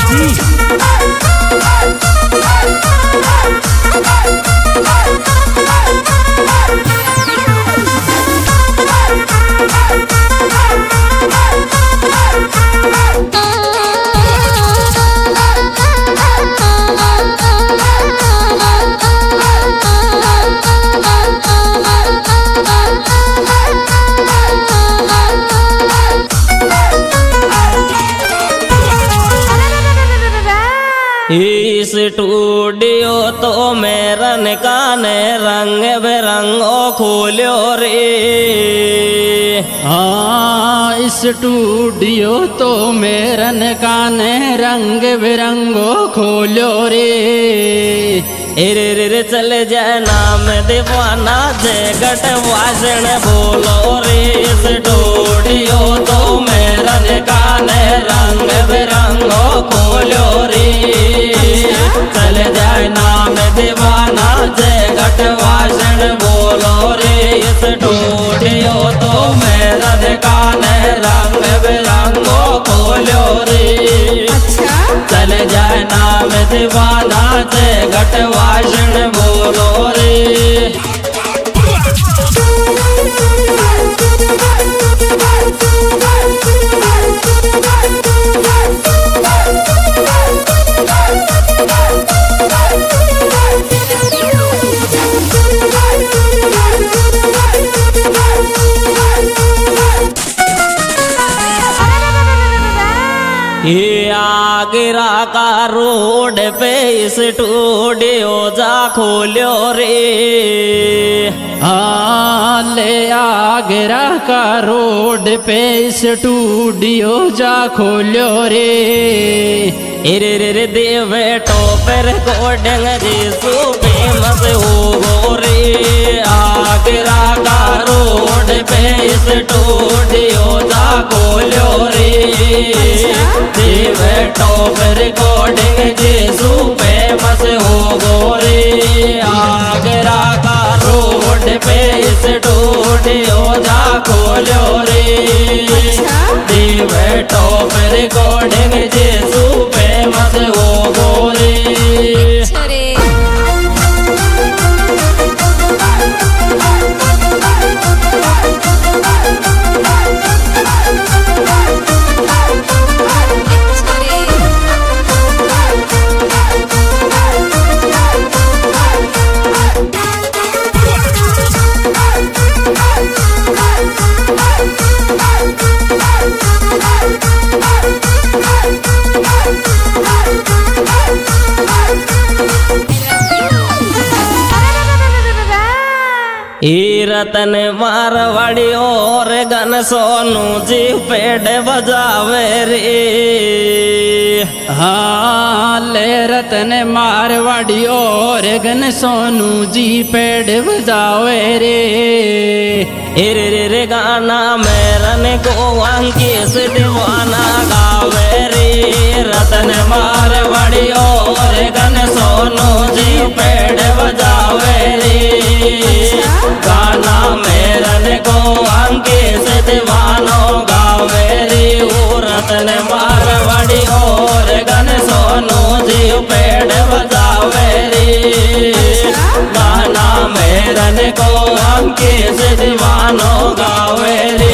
Indeed. Studio तो मेरन काने रंग बिरंगो खोलो रे। हाँ स्टूडियो तो मेरन काने रंग बिरंगो खोलो रे। इरे रे रे चल जाए नाम दीवाना जे गट वाजन बोलो रे स्टूडियो तो मेरन काने रंग बिरंगो खोलो रे। चल जाए नाम दीवाना घट वासन बोलो रे इस टूटियो तो मेरा कान रंग बिरंगो खोलो रे। अच्छा। चल जाए नाम दीवाना घट वासन बोलो का रोड पे इस टूडियो जा खोलो रे। ले आगरा का रोड पे इस टूडियो जा खोलो रे। इरे रे रे देव टोपर को डंगरी सु फ़ेमस हो रे। आगरा का रोड पे इस टूडियो जा खोलो रे गोडे टॉप रिकॉर्डिंग मस हो गोरे। आगरा का रोड पे इस टूडियो जा खोलो रे। देव टॉप रिकॉर्डिंग जेसु ई रतन मारवाड़ी और गन सोनू जी पेड़ बजावे रे हाँ ले रतन मारवाड़ी और गन सोनू जी पेड़ बजावे रे रे रे रे गाना मेरन को अंकिस दीवाना गावे रतन मारवाड़ी और गन सोनू जी पेड़ बजावे गाना मेरन को अंकिस दीवानो गावे रे। रतन मारवाड़ी और गन सोनू जी पेड़ बजावे गाना मेरन को अंकिस दीवानो गावे रे।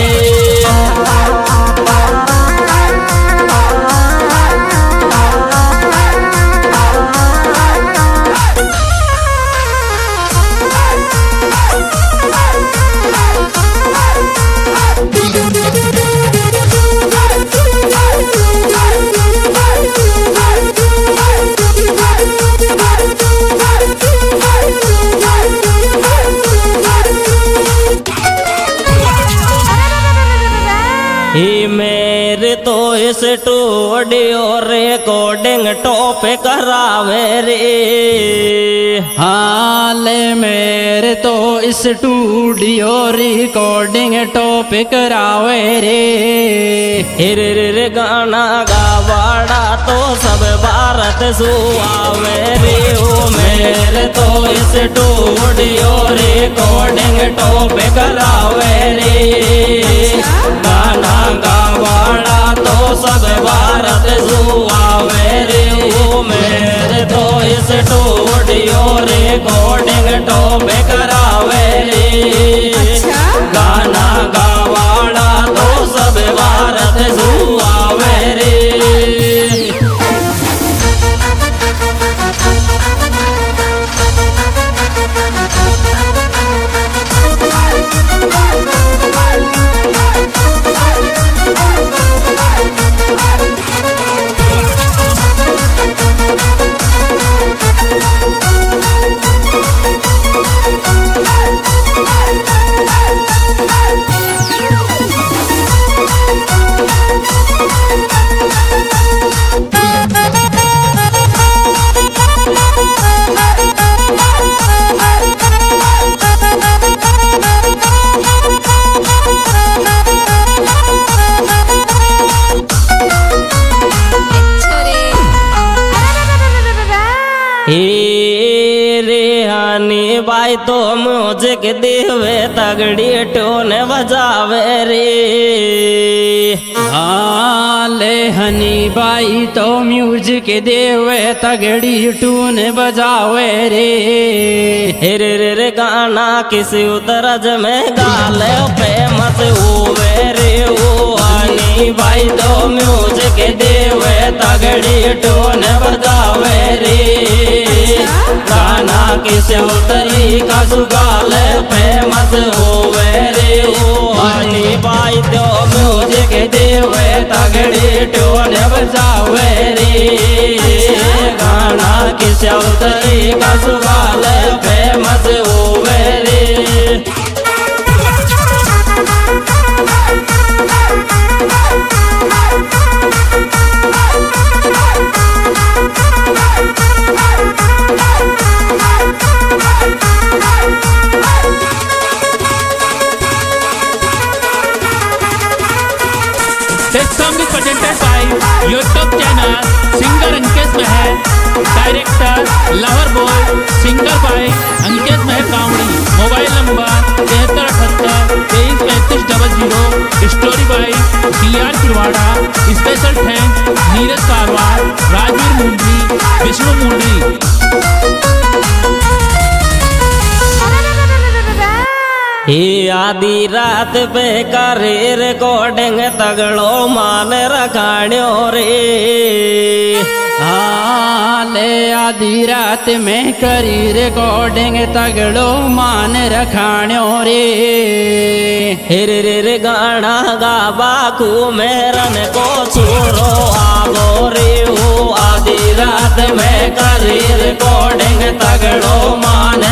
टूडियो रिकॉर्डिंग टॉप करावे रे। हाल मेरे तो इस स्टूडियो रिकॉर्डिंग टॉप करावे रे। हिर रे गाना गावाड़ा तो सब भारत सुआवे रे। ओ मेरे तो इस स्टूडियो रिकॉर्डिंग टॉप करावे रे। भारत जुआ मेरे मेरे तो इस टोडियो रिकॉर्डिंग टॉपिक हे रेहानी भाई तो मुझे देवे तगड़ी टोन बजावे रे। हाँ। हनी बाई तो म्यूज़िक देवे, तगड़ी टून बजावे रे। रे रे गाना किस उतरज में गाल फ़ेमस हुए रे। ओ हनी बाई तो म्यूज़िक देवे, तगड़ी टून बजावे रे। गाना किस उतरी का सुगाल फ़ेमस हुए रे। ओ हनी भाई तो म्यूज़िक देवे टोन बजावे रे। गाना किसी उतरी का सुगाल फ़ेमस हुए Song is presented by YouTube channel Singer Ankesh Meher, Director Lover Boy, Singer by Ankesh Meher Kaumdi, Mobile number तिहत्तर अठहत्तर तेईस पैंतीस double zero story by D R Kirwada special thanks Neeraj Karwar Rajveer Mundi Vishnu Mundi आधी रात पे करे recording तगड़ो मान रखाण्यो रे। हाँ ले आधी रात में करी रिकॉर्डिंग तगड़ो मान रखाण्यो रे। हिर रिर गाना गाबा कु मेरन को छोरो आगो रे। हो आधी रात में करी रिकॉर्डिंग तगड़ो मान